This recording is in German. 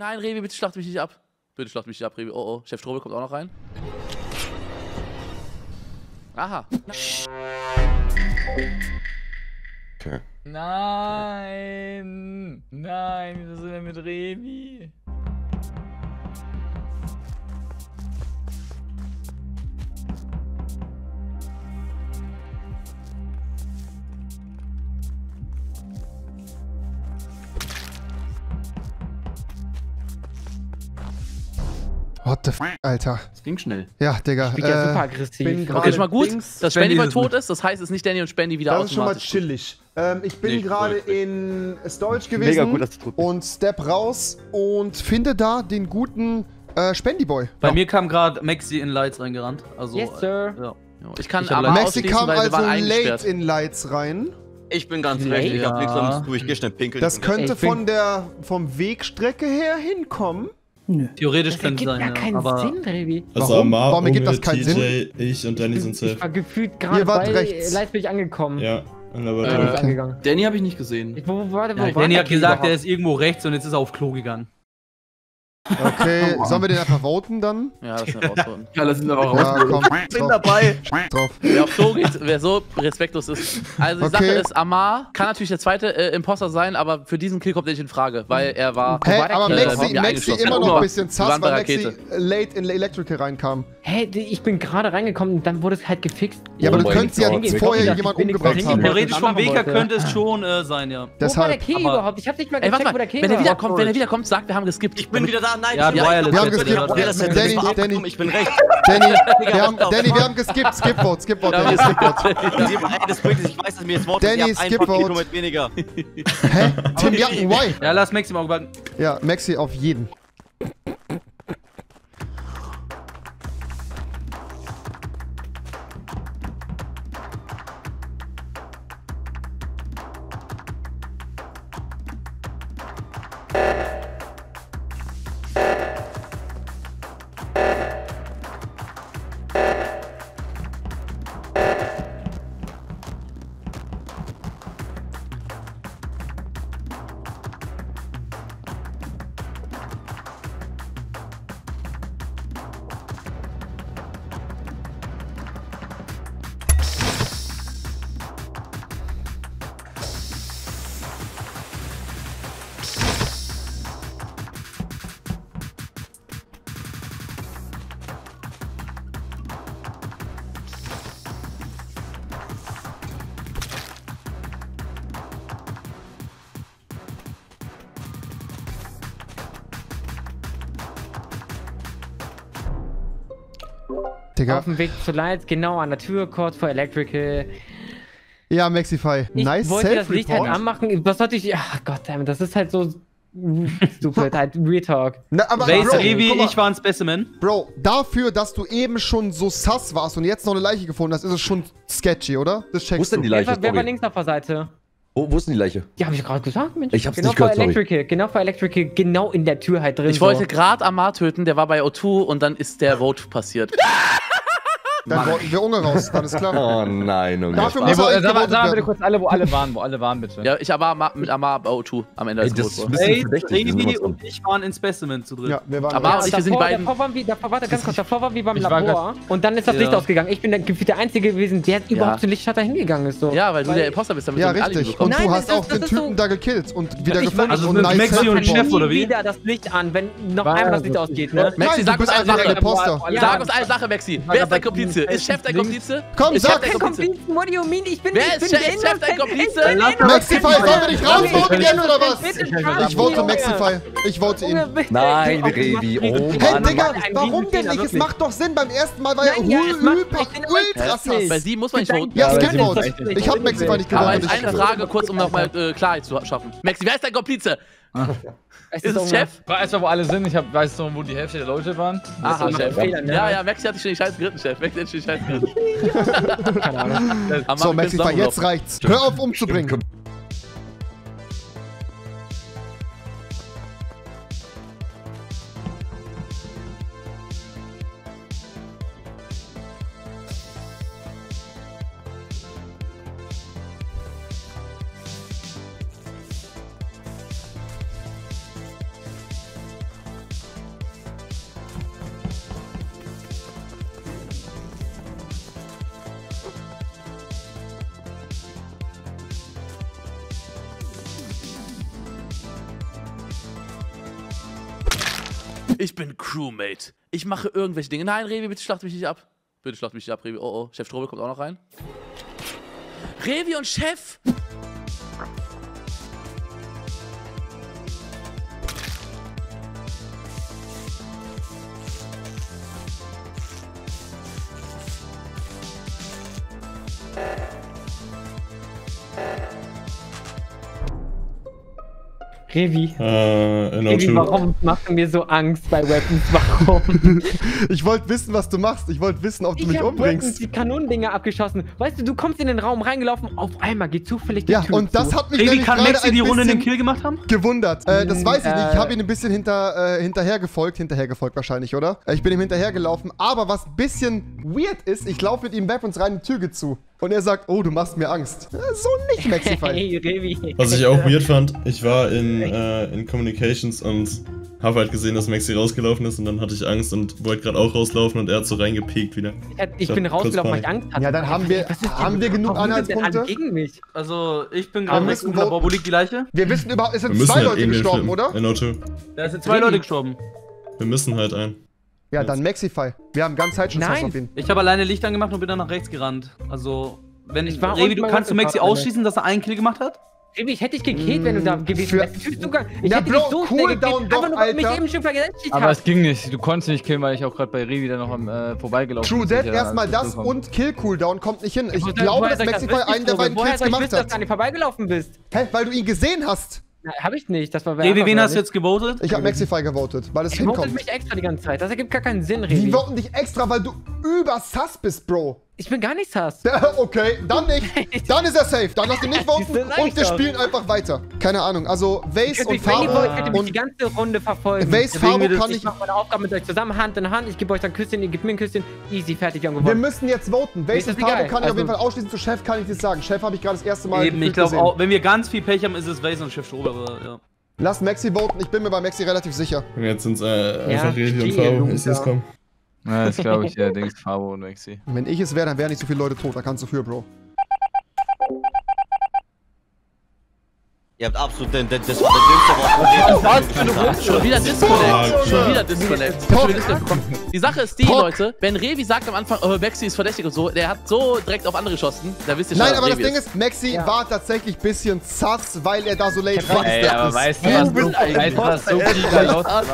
Nein, Revi, bitte schlacht mich nicht ab. Bitte schlacht mich nicht ab, Revi. Oh, oh. Chef Strobe kommt auch noch rein. Aha. Okay. Nein! Nein, wieso sind wir mit Revi? What the f, Alter. Das ging schnell. Ja, Digga. Ich bin ja super Äh, aggressiv. bin Okay, gerade schon mal gut, Dings- dass Spendy mal tot ist. Das heißt, es ist nicht Danny und Spendy wieder das ist schon mal chillig. Ähm, ich bin Nicht gerade in Storage gewesen Mega gut, dass du tot bist. und step raus und finde da den guten äh, Spendy-Boy. Bei mir kam gerade Maxi in Lights reingerannt. Also, Yes, sir. Ja. Ja, Ich kann Ich aber Maxi kam also waren late in Lights rein. Ich bin ganz Late? recht, ich hab nichts Ja. zu tun. Ich geh schnell pinkeln. Das könnte von der vom Wegstrecke her hinkommen. Theoretisch Das könnte ergibt sein, gar ja. keinen aber Sinn, Revi. Also Warum? Amar, Warum ergibt das keinen TJ, ich und Danny sind Ich safe. war gefühlt Ihr gerade wart bei rechts. Ich angekommen. Ja, aber Äh, ich äh. Danny habe ich nicht gesehen. Ich, wo, wo, wo Ja, Danny hat gesagt, der überhaupt? ist irgendwo rechts und jetzt ist er auf Klo gegangen. Okay, sollen wir den einfach voten dann? Ja, das ist eine Herausforderung. Ja, lass ihn aber Ja, komm. Drauf. dabei. drauf. Wer Klo geht, wer so respektlos ist. Also die Okay. Sache ist, Amar kann natürlich der zweite äh, Imposter sein, aber für diesen Kill kommt er nicht in Frage, weil er war... Hä, der aber? Äh, Maxi, wir Maxi immer noch ein bisschen zass, weil Maxi late in Electrical reinkam. Hä, die- ich bin gerade reingekommen und dann wurde es halt gefixt. Ja, aber Oh du mein könntest ja vorher Ich jemand bin nicht umgebracht haben. Theoretisch vom wollte. könnte es schon äh, sein, ja. Wo war Deshalb. der Kill aber- überhaupt? Ich hab nicht mal gecheckt, wo der mal, Kill wenn er war. wiederkommt, wenn er wiederkommt, sagt, wir haben geskippt. Ich bin wieder da. Nein, Ja, wir haben Wir Das geskippt. Danny, das war Danny, abgekommen. Danny. Ich bin rechts. Danny, Digga, wir haben, Danny, da- wir haben geskippt. Skip vote, skip vote, Danny, wir skip vote. Das bringt ich weiß, dass mir jetzt Wort ist. Danny, habt skip vote. weniger. Hä? Tim Jacken, why? Ja, lass Maxi mal überlegen. Ja, Maxi auf jeden. Digga. Auf dem Weg zu Lights, genau an der Tür, kurz vor Electrical. Ja, Maxify. Ich Nice wollte das Licht halt anmachen. Was sollte ich. Ach Gott, das ist halt so stupid, halt Real Talk. Na, aber Bro, mal, ich war ein Specimen. Bro, dafür, dass du eben schon so sass warst und jetzt noch eine Leiche gefunden hast, ist es schon sketchy, oder? Das Wo checkst ist denn die Wer Leiche? war, wer war links auf der Seite? Wo, wo ist denn die Leiche? Ja, hab ich gerade gesagt, Mensch. Ich hab's genau nicht gehört, vor sorry. Electrical, genau vor Electrical, genau in der Tür halt drin. Ich wollte so. gerade Amar töten, der war bei O2 und dann ist der Vote passiert. Dann wollten wir Unge raus, alles klar. Oh nein, Junge. Dafür Nee, muss eigentlich sag, mal, bitte kurz alle, wo alle waren, wo alle waren, bitte. Ja, ich aber Amar, mit Amar bei O2 am Ende Ey, das ist Vote. ein bisschen Ey, verdächtig. wir sind Revi und ich waren in Specimen zu dritt. Ja, wir waren raus. und ich, wir sind die davor, beiden- davor waren wir, davor, warte ganz kurz, davor waren wir beim war Labor und dann ist das Ja. Licht ausgegangen. Ich bin der, der Einzige gewesen, der überhaupt zum Lichtschalter hingegangen ist. So. Ja, weil du der Imposter bist, damit Ja, du richtig. Und du hast auch den Typen da gekillt und wieder Ich gefunden also und mit Maxi und. Chef, oder wie? wieder das Licht an, wenn noch War einmal das Licht ausgeht, ne? Maxi, sag du uns bist eine einfach Sache. der Imposter. Ja. Sag uns eine Sache, Maxi. Wer ist dein Komplize? Ist Chef dein Komplize? Komm, ist Chef sag! dein Kein Komplize? What do you mean? Ich bin Wer ich ist bin Chef- Chef dein Komplize? Maxify, sollen wir dich rausvoten Bitte, gehen oder was? Ich vote. Maxify. Ich vote ihn. Nein, Revi, oh. Hey. Digga, warum denn nicht? Es macht doch Sinn. Beim ersten Mal war er es ultra aber sass. Bei sie muss man nicht voten. Ja, skip sie vote. Ich hab Maxify nicht Aber gewonnen. jetzt eine Frage kurz, um nochmal äh, Klarheit zu schaffen. Maxi, wer ist dein Komplize? Es Ist es Unge. Chef? Frag erstmal, wo alle sind. Ich hab, weiß noch, wo die Hälfte der Leute waren. Aha, ist Chef. Fehler, ne? Ja, ja, Maxi hat dich schon die Scheiße geritten, Chef. Maxi hat dich schon die Scheiße geritten. Keine Ahnung. So, zusammenlaufen. jetzt reicht's. Hör auf umzubringen. Ich bin Crewmate. Ich mache irgendwelche Dinge. Nein, Revi, bitte schlacht mich nicht ab. Bitte schlacht mich nicht ab, Revi. Oh, oh. Chef Strobel kommt auch noch rein. Revi und Chef! Revi. Äh, in Revi, O2. warum machst du mir so Angst bei Weapons? Warum? Ich wollte wissen, was du machst. Ich wollte wissen, ob du Ich mich hab Weapons umbringst. die Kanonendinger abgeschossen. Weißt du, du kommst in den Raum reingelaufen, auf einmal geht zufällig die Ja, Tür und das zu. hat mich Revi, kann ein die Runde den bisschen Kill gemacht haben? gewundert. Äh, das weiß ich nicht. Ich Äh. habe ihn ein bisschen hinter, äh, hinterher gefolgt. Hinterher gefolgt wahrscheinlich, oder? Äh, Ich bin ihm hinterher gelaufen. Aber was ein bisschen weird ist, ich laufe mit ihm Weapons rein, die Tür geht zu. Und er sagt, oh, du machst mir Angst. So nicht, Maxify. Hey, Revi. Was ich auch weird fand, ich war in, äh, in Communications und habe halt gesehen, dass Maxi rausgelaufen ist und dann hatte ich Angst und wollte gerade auch rauslaufen und er hat so reingepiekt wieder. Ich, ich bin rausgelaufen, weil ich. Angst hatte. Ja, dann haben wir- haben wir genug warum Anhaltspunkte? gegen mich. Also, ich bin gerade weg müssen im Labor. voten. Wo liegt die Leiche? Wir wissen überhaupt, es sind zwei halt Leute Emil gestorben, oder? In O2. Da sind zwei Revi. Leute gestorben. Wir müssen halt ein. Ja, dann Maxify. Wir haben ganz Zeit schon Nein. auf ihn. Ich habe alleine Licht angemacht und bin dann nach rechts gerannt. Also, wenn ich. Ich war Revi, du kannst du Maxi Weapons ausschließen, dass er einen Kill gemacht hat? Revi, ich hätte dich gekillt, wenn du da gewesen Für- wärst. Ich, sogar, ich Ja, hätte Bro, dich so schnell Cooldown gekillt, doch, einfach nur, weil du mich Alter. eben schon vergewaltigt Aber es ging nicht. Du konntest nicht killen, weil ich auch gerade bei Revi dann noch am äh, vorbeigelaufen True bin. Dead, Ja, erstmal das gekommen. und Kill Cooldown kommt nicht hin. Ich Woher glaube, soll dass ich Maxify einen der beiden Woher Kills soll ich gemacht wissen, dass hat. du an dir vorbeigelaufen bist? Hä? Weil du ihn gesehen hast. Na, hab ich nicht. Das war Revi, anderen, wen hast du jetzt gewotet? Ich habe Maxify gewotet, weil es Ich votet hinkommt. mich extra die ganze Zeit. Das ergibt gar keinen Sinn, Die Revi. voten dich extra, weil du über Sass bist, Bro. Ich bin gar nicht sass. Ja, Okay, dann nicht. Dann ist er safe. Dann lass ihn nicht voten ich und wir spielen einfach weiter. Keine Ahnung. Also, Ich Vase und wollt, könnt ihr Faro mich und die ganze Runde verfolgen. Vase, es- kann Ich ich. mache meine Aufgabe mit euch zusammen, Hand in Hand. Ich gebe euch dann Küsschen, ihr gebt mir ein Küsschen. Easy, fertig, haben Wir müssen jetzt voten. Vase ist und egal. kann ich auf jeden Also- Fall ausschließen. Zu Chef kann ich nicht sagen. Chef habe ich gerade das erste Mal Eben, ich glaube gesehen. auch, wenn wir ganz viel Pech haben, ist es Waze und Chef Strobe, aber ja. Lass Maxi voten. Ich bin mir bei Maxi relativ sicher. Und jetzt sind es äh, einfach Revi und stehe, Faro. Luca. Ich sehe es kommen. Ja, das glaube ich, ja, Dings, Fabo und Maxi. Wenn ich es wäre, dann wären nicht so viele Leute tot. Da kannst du für, Bro. Ihr habt absolut den, den, dem. Schon wieder Disconnect. Schon wieder Disconnect. Top. Schon wieder Disconnect bekommen. Die Sache ist die. Leute, wenn Revi sagt am Anfang, oh, Maxi ist verdächtig und so, der hat so direkt auf andere geschossen, da wisst ihr schon, Nein, aber das Ding ist, Maxi Ja. war tatsächlich ein bisschen sass, weil er da so late reingesteppt aber ist. weißt du, was so, weißt du, was so viel da los war?